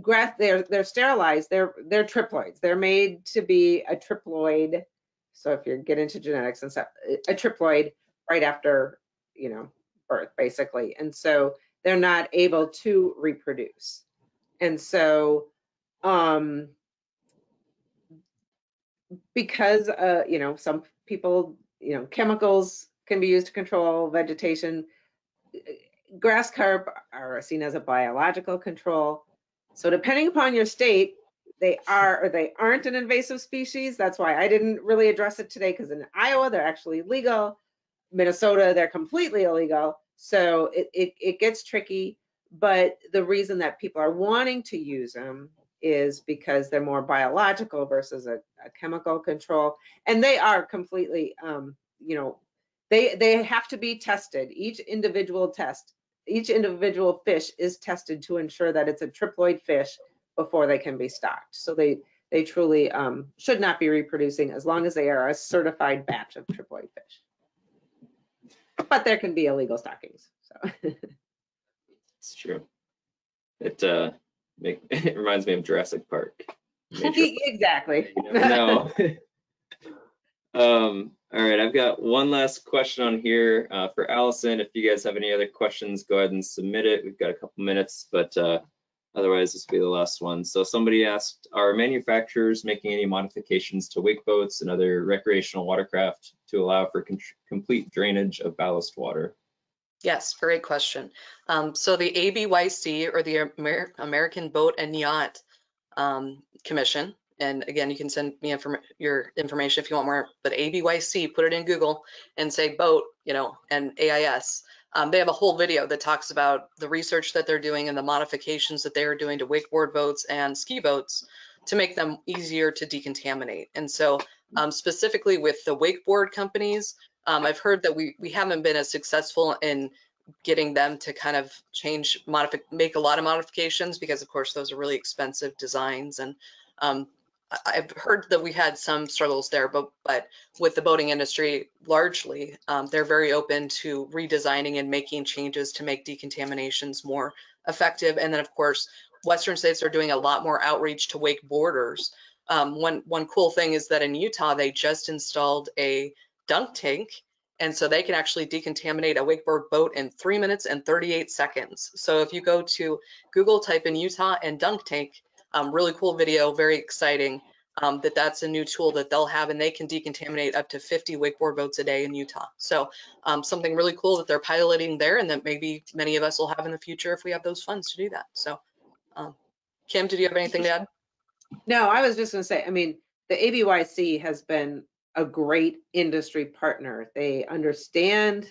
grass they're they're sterilized, they're they're triploids. They're made to be a triploid. So if you get into genetics and stuff, a triploid right after, you know, birth basically. And so they're not able to reproduce. And so, um, because, uh, you know, some people, you know, chemicals can be used to control vegetation. Grass carp are seen as a biological control. So depending upon your state, they are or they aren't an invasive species. That's why I didn't really address it today because in Iowa, they're actually legal. Minnesota, they're completely illegal. So it, it, it gets tricky. But the reason that people are wanting to use them is because they're more biological versus a, a chemical control. And they are completely, um, you know, they, they have to be tested. Each individual test, each individual fish is tested to ensure that it's a triploid fish before they can be stocked. So they, they truly um, should not be reproducing as long as they are a certified batch of triploid fish. But there can be illegal stockings, so. It's true. It uh, make, it reminds me of Jurassic Park. Exactly. no. um, all right, I've got one last question on here uh, for Allison. If you guys have any other questions, go ahead and submit it. We've got a couple minutes, but uh, otherwise this will be the last one. So somebody asked, are manufacturers making any modifications to wake boats and other recreational watercraft to allow for complete drainage of ballast water? Yes, great question. Um, so the ABYC or the Amer- American Boat and Yacht um, Commission and again, you can send me inform your information if you want more, but ABYC, put it in Google and say boat, you know, and AIS. Um, they have a whole video that talks about the research that they're doing and the modifications that they are doing to wakeboard boats and ski boats to make them easier to decontaminate. And so um, specifically with the wakeboard companies, um, I've heard that we, we haven't been as successful in getting them to kind of change, modify, make a lot of modifications because of course those are really expensive designs. And um, I've heard that we had some struggles there, but, but with the boating industry largely, um, they're very open to redesigning and making changes to make decontaminations more effective. And then of course, Western states are doing a lot more outreach to wakeboarders. Um, one, one cool thing is that in Utah, they just installed a dunk tank. And so they can actually decontaminate a wakeboard boat in three minutes and 38 seconds. So if you go to Google, type in Utah and dunk tank, um, really cool video, very exciting. Um, that that's a new tool that they'll have and they can decontaminate up to 50 wakeboard boats a day in Utah. So um, something really cool that they're piloting there and that maybe many of us will have in the future if we have those funds to do that. So um, Kim, did you have anything to add? No, I was just gonna say, I mean, the ABYC has been a great industry partner. They understand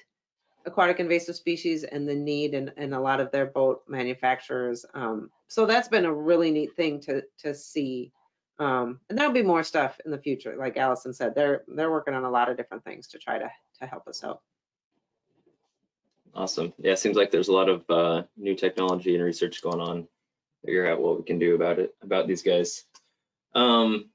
aquatic invasive species and the need in a lot of their boat manufacturers. Um, so that's been a really neat thing to, to see. Um, and there'll be more stuff in the future. Like Allison said, they're, they're working on a lot of different things to try to, to help us out. Awesome. Yeah, it seems like there's a lot of uh, new technology and research going on. Figure out what we can do about it, about these guys. Um,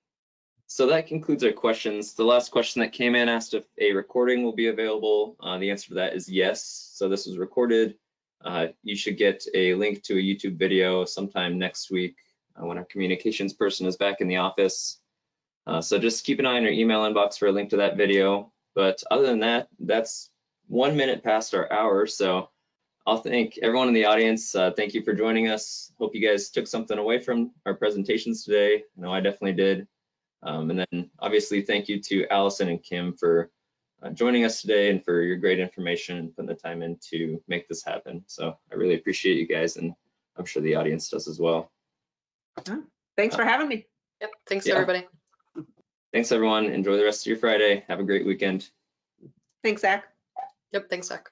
so that concludes our questions. The last question that came in asked if a recording will be available. Uh, the answer to that is yes. So this was recorded. Uh, you should get a link to a YouTube video sometime next week uh, when our communications person is back in the office. Uh, so just keep an eye on your email inbox for a link to that video. But other than that, that's one minute past our hour. So I'll thank everyone in the audience. Uh, thank you for joining us. Hope you guys took something away from our presentations today. I know I definitely did. Um, and then obviously thank you to Allison and Kim for uh, joining us today and for your great information and putting the time in to make this happen. So I really appreciate you guys and I'm sure the audience does as well. Thanks for having me. Yep. Thanks, Yeah. everybody. Thanks everyone. Enjoy the rest of your Friday. Have a great weekend. Thanks, Zach. Yep. Thanks, Zach.